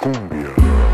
Cumbia.